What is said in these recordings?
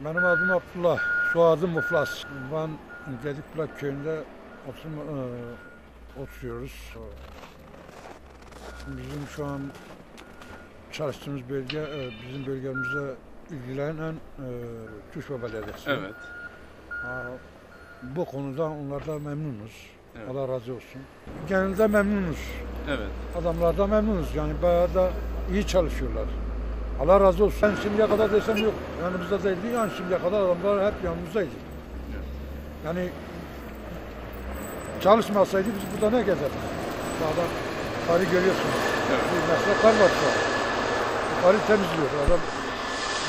Benim adım Abdullah, soyadım Muflas. Ben Gedikbulak köyünde oturma, e, oturuyoruz. Bizim şu an çalıştığımız bölge, e, bizim bölgemizde ilgilenen e, Tuşba Belediyesi. Evet. Ha, bu konuda onlardan memnunuz. Evet. Allah razı olsun. Genelde memnunuz. Evet. Adamlardan memnunuz. Yani bayağı da iyi çalışıyorlar. Allah razı olsun. Ben şimdiye kadar desem yok. Yanımızda değildi. Yani şimdiye kadar adamlar hep yanımızdaydı. Yani çalışmasaydı biz burada ne gezerdik? Dağda karı görüyorsunuz. Evet. Bir metre kar var şu an. Karı temizliyor. Adam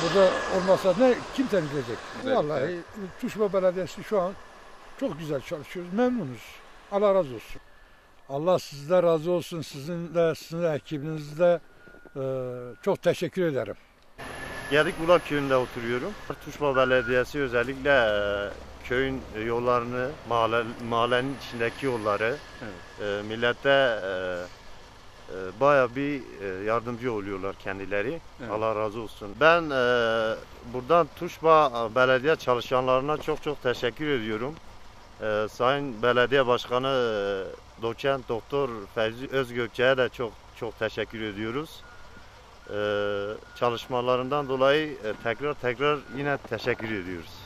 burada olmasa ne kim temizleyecek? Evet, Vallahi Tuşba Belediyesi şu an çok güzel çalışıyoruz. Memnunuz. Allah razı olsun. Allah sizden razı olsun. Sizin de sizin de ekibinizde e, çok teşekkür ederim. Gedikbulak köyünde oturuyorum. Tuşba Belediyesi özellikle e, köyün yollarını, mahalle, mahallenin içindeki yolları e, millete e, e, baya bir e, yardımcı oluyorlar kendileri. Evet. Allah razı olsun. Ben e, buradan Tuşba Belediye çalışanlarına çok çok teşekkür ediyorum. E, Sayın Belediye Başkanı e, Doçent Doktor Fevzi Özgökçe'ye de çok çok teşekkür ediyoruz. Çalışmalarından dolayı tekrar tekrar yine teşekkür ediyoruz.